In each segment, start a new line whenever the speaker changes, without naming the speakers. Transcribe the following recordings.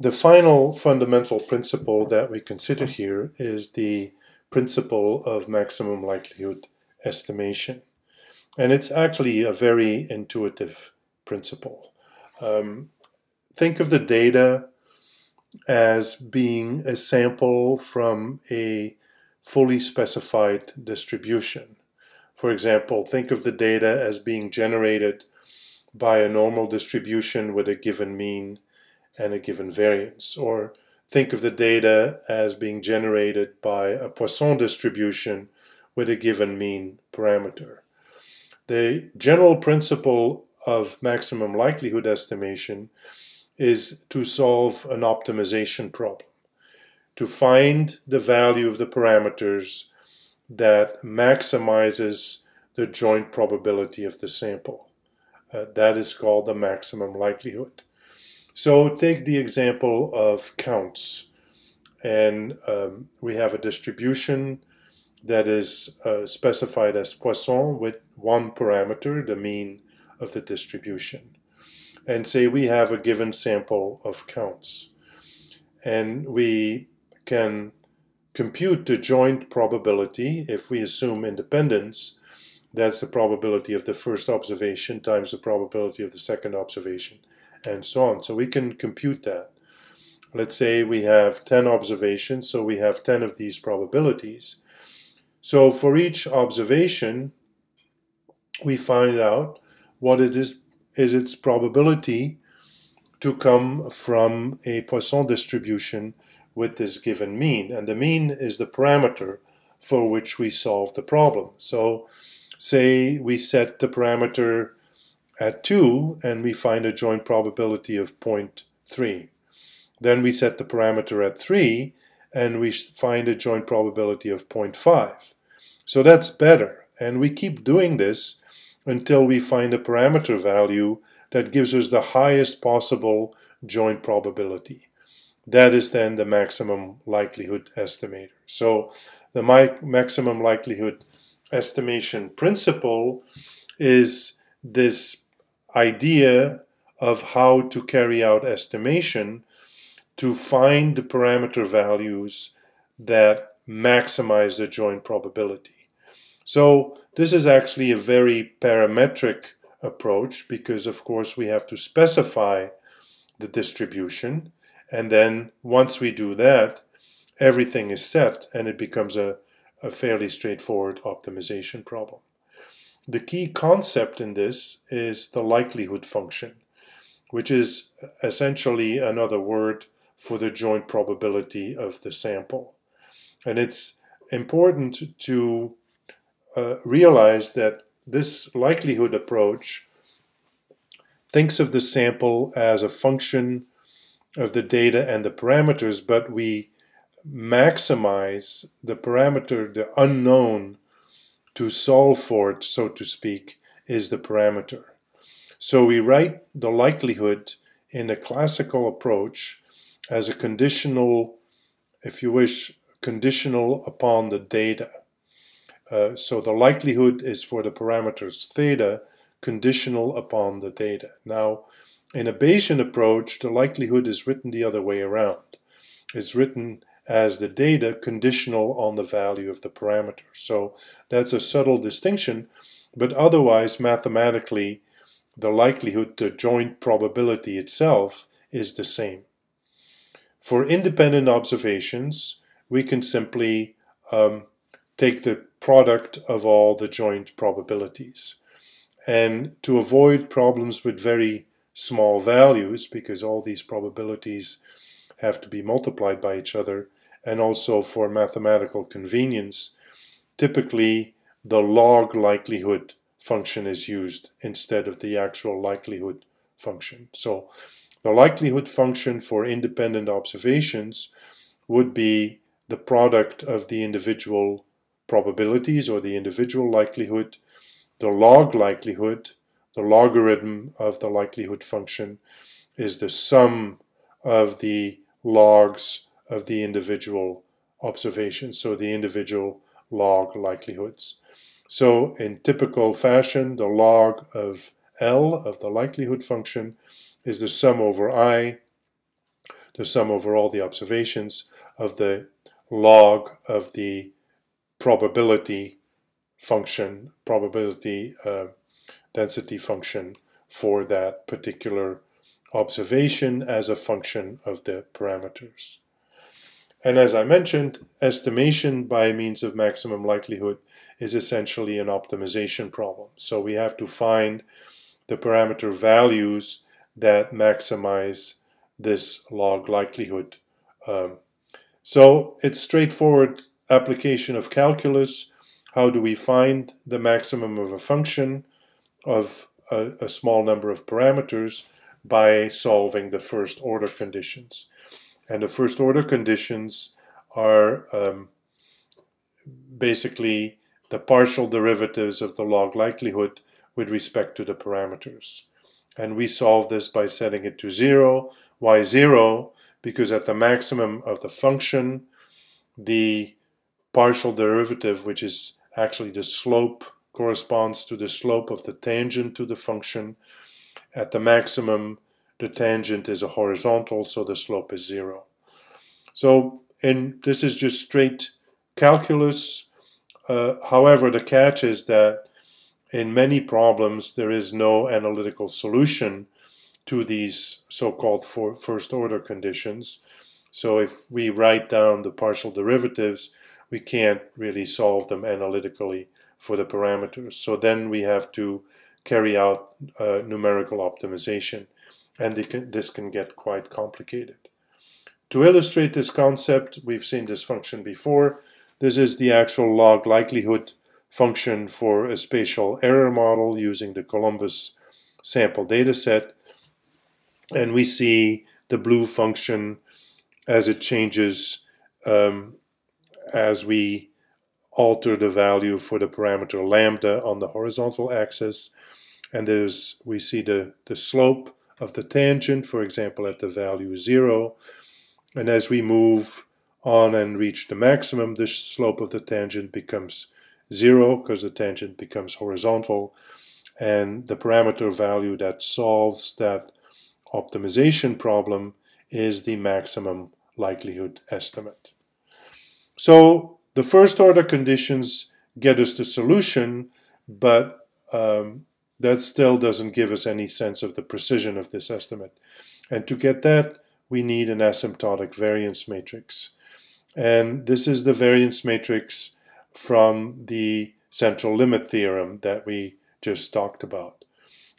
the final fundamental principle that we consider here is the principle of maximum likelihood estimation. And it's actually a very intuitive principle. Um, think of the data as being a sample from a fully specified distribution. For example, think of the data as being generated by a normal distribution with a given mean and a given variance. Or think of the data as being generated by a Poisson distribution with a given mean parameter. The general principle of maximum likelihood estimation is to solve an optimization problem, to find the value of the parameters that maximizes the joint probability of the sample. Uh, that is called the maximum likelihood. So take the example of counts. And um, we have a distribution that is uh, specified as Poisson with one parameter, the mean of the distribution. And say we have a given sample of counts. And we can compute the joint probability if we assume independence. That's the probability of the first observation times the probability of the second observation and so on. So we can compute that. Let's say we have 10 observations, so we have 10 of these probabilities. So for each observation, we find out what it is, is its probability to come from a Poisson distribution with this given mean. And the mean is the parameter for which we solve the problem. So say we set the parameter at 2 and we find a joint probability of 0.3. Then we set the parameter at 3 and we find a joint probability of 0.5. So that's better. And we keep doing this until we find a parameter value that gives us the highest possible joint probability. That is then the maximum likelihood estimator. So the maximum likelihood estimation principle is this idea of how to carry out estimation to find the parameter values that maximize the joint probability. So this is actually a very parametric approach because of course we have to specify the distribution and then once we do that everything is set and it becomes a, a fairly straightforward optimization problem. The key concept in this is the likelihood function, which is essentially another word for the joint probability of the sample. And it's important to uh, realize that this likelihood approach thinks of the sample as a function of the data and the parameters, but we maximize the parameter, the unknown to solve for it, so to speak, is the parameter. So we write the likelihood in the classical approach as a conditional, if you wish, conditional upon the data. Uh, so the likelihood is for the parameters theta conditional upon the data. Now, in a Bayesian approach, the likelihood is written the other way around. It's written as the data conditional on the value of the parameter. So that's a subtle distinction, but otherwise mathematically the likelihood, the joint probability itself is the same. For independent observations, we can simply um, take the product of all the joint probabilities. And to avoid problems with very small values, because all these probabilities have to be multiplied by each other, and also for mathematical convenience, typically the log likelihood function is used instead of the actual likelihood function. So the likelihood function for independent observations would be the product of the individual probabilities or the individual likelihood, the log likelihood, the logarithm of the likelihood function is the sum of the logs of the individual observations, so the individual log likelihoods. So in typical fashion, the log of L of the likelihood function is the sum over I. the sum over all the observations of the log of the probability function, probability uh, density function for that particular observation as a function of the parameters. And as I mentioned, estimation by means of maximum likelihood is essentially an optimization problem. So we have to find the parameter values that maximize this log likelihood. Um, so it's straightforward application of calculus. How do we find the maximum of a function of a, a small number of parameters by solving the first order conditions? And the first order conditions are um, basically the partial derivatives of the log likelihood with respect to the parameters. And we solve this by setting it to 0. Why 0? Because at the maximum of the function, the partial derivative, which is actually the slope, corresponds to the slope of the tangent to the function. At the maximum, the tangent is a horizontal, so the slope is 0. So, and this is just straight calculus. Uh, however, the catch is that in many problems, there is no analytical solution to these so-called first order conditions. So if we write down the partial derivatives, we can't really solve them analytically for the parameters. So then we have to carry out uh, numerical optimization, and this can get quite complicated. To illustrate this concept, we've seen this function before. This is the actual log likelihood function for a spatial error model using the Columbus sample dataset. And we see the blue function as it changes um, as we alter the value for the parameter lambda on the horizontal axis. And there's we see the, the slope of the tangent, for example, at the value 0. And as we move on and reach the maximum, the slope of the tangent becomes zero because the tangent becomes horizontal and the parameter value that solves that optimization problem is the maximum likelihood estimate. So the first order conditions get us the solution, but um, that still doesn't give us any sense of the precision of this estimate. And to get that, we need an asymptotic variance matrix. And this is the variance matrix from the central limit theorem that we just talked about.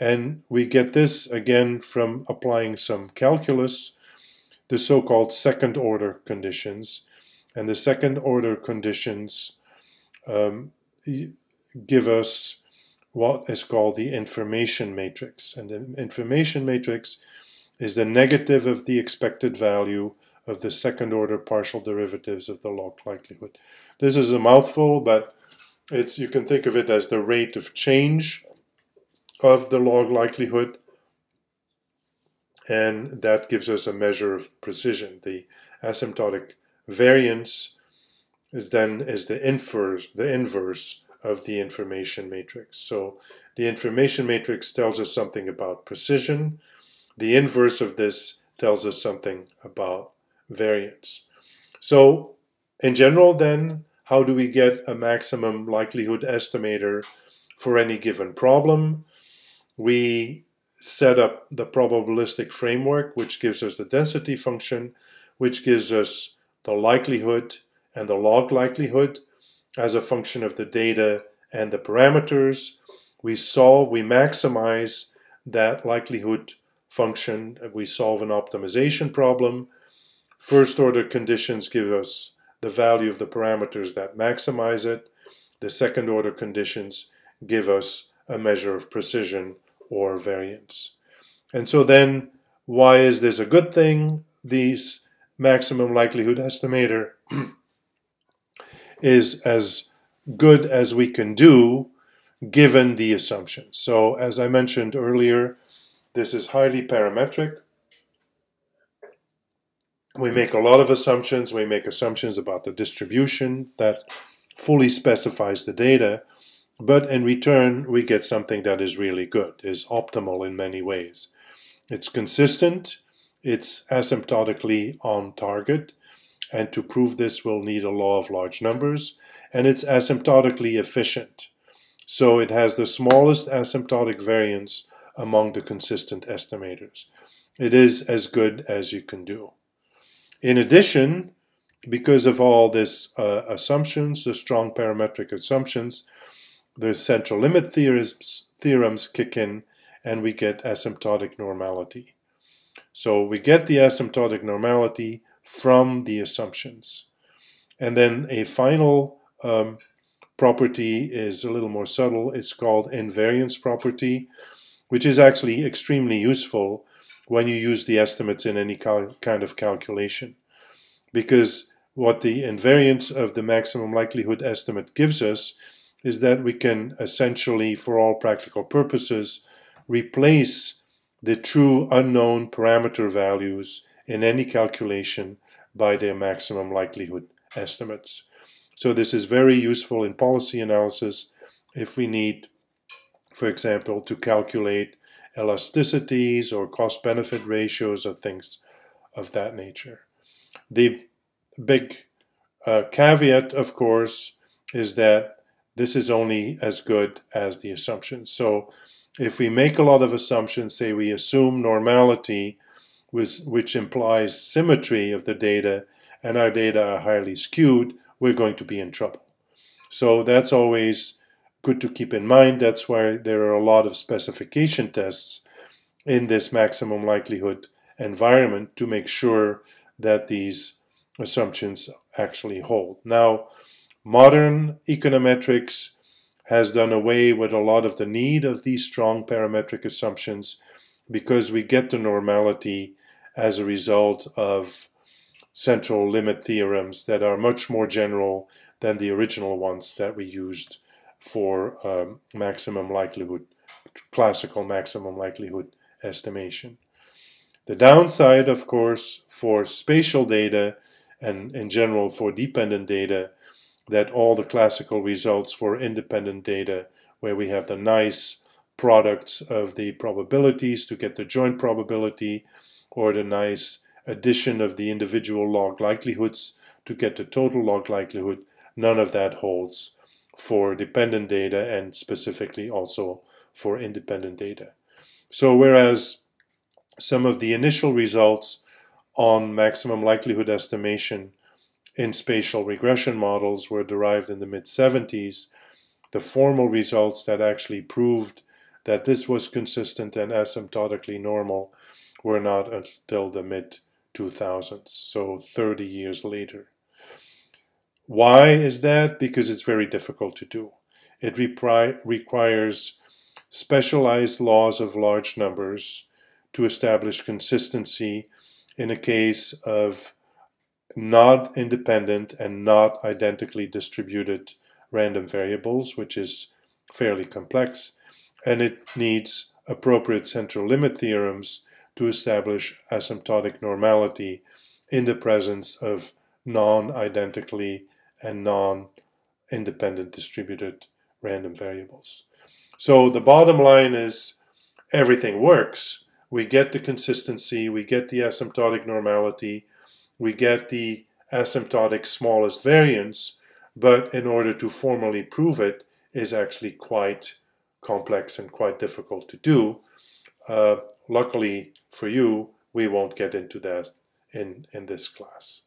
And we get this again from applying some calculus, the so-called second order conditions. And the second order conditions um, give us what is called the information matrix. And the information matrix is the negative of the expected value of the second order partial derivatives of the log likelihood. This is a mouthful, but it's you can think of it as the rate of change of the log likelihood and that gives us a measure of precision. The asymptotic variance is then is the inverse the inverse of the information matrix. So the information matrix tells us something about precision. The inverse of this tells us something about variance. So in general then, how do we get a maximum likelihood estimator for any given problem? We set up the probabilistic framework, which gives us the density function, which gives us the likelihood and the log likelihood as a function of the data and the parameters. We solve, we maximize that likelihood function. We solve an optimization problem. First order conditions give us the value of the parameters that maximize it. The second order conditions give us a measure of precision or variance. And so then, why is this a good thing? These maximum likelihood estimator is as good as we can do given the assumptions. So as I mentioned earlier, this is highly parametric we make a lot of assumptions. We make assumptions about the distribution that fully specifies the data, but in return, we get something that is really good, is optimal in many ways. It's consistent, it's asymptotically on target. And to prove this, we'll need a law of large numbers. And it's asymptotically efficient. So it has the smallest asymptotic variance among the consistent estimators. It is as good as you can do. In addition, because of all these uh, assumptions, the strong parametric assumptions, the central limit theorems, theorems kick in and we get asymptotic normality. So we get the asymptotic normality from the assumptions. And then a final um, property is a little more subtle. It's called invariance property, which is actually extremely useful when you use the estimates in any kind of calculation. Because what the invariance of the maximum likelihood estimate gives us is that we can essentially, for all practical purposes, replace the true unknown parameter values in any calculation by their maximum likelihood estimates. So this is very useful in policy analysis if we need, for example, to calculate elasticities or cost-benefit ratios or things of that nature. The big uh, caveat, of course, is that this is only as good as the assumptions. So if we make a lot of assumptions, say we assume normality, which, which implies symmetry of the data, and our data are highly skewed, we're going to be in trouble. So that's always good to keep in mind. That's why there are a lot of specification tests in this maximum likelihood environment to make sure that these assumptions actually hold. Now, modern econometrics has done away with a lot of the need of these strong parametric assumptions because we get the normality as a result of central limit theorems that are much more general than the original ones that we used for um, maximum likelihood, classical maximum likelihood estimation. The downside, of course, for spatial data and in general for dependent data that all the classical results for independent data where we have the nice products of the probabilities to get the joint probability or the nice addition of the individual log likelihoods to get the total log likelihood, none of that holds for dependent data and specifically also for independent data. So whereas some of the initial results on maximum likelihood estimation in spatial regression models were derived in the mid 70s, the formal results that actually proved that this was consistent and asymptotically normal were not until the mid 2000s, so 30 years later. Why is that? Because it's very difficult to do. It requires specialized laws of large numbers to establish consistency in a case of not independent and not identically distributed random variables, which is fairly complex, and it needs appropriate central limit theorems to establish asymptotic normality in the presence of non-identically and non-independent distributed random variables. So the bottom line is everything works. We get the consistency, we get the asymptotic normality, we get the asymptotic smallest variance, but in order to formally prove it is actually quite complex and quite difficult to do. Uh, luckily for you, we won't get into that in, in this class.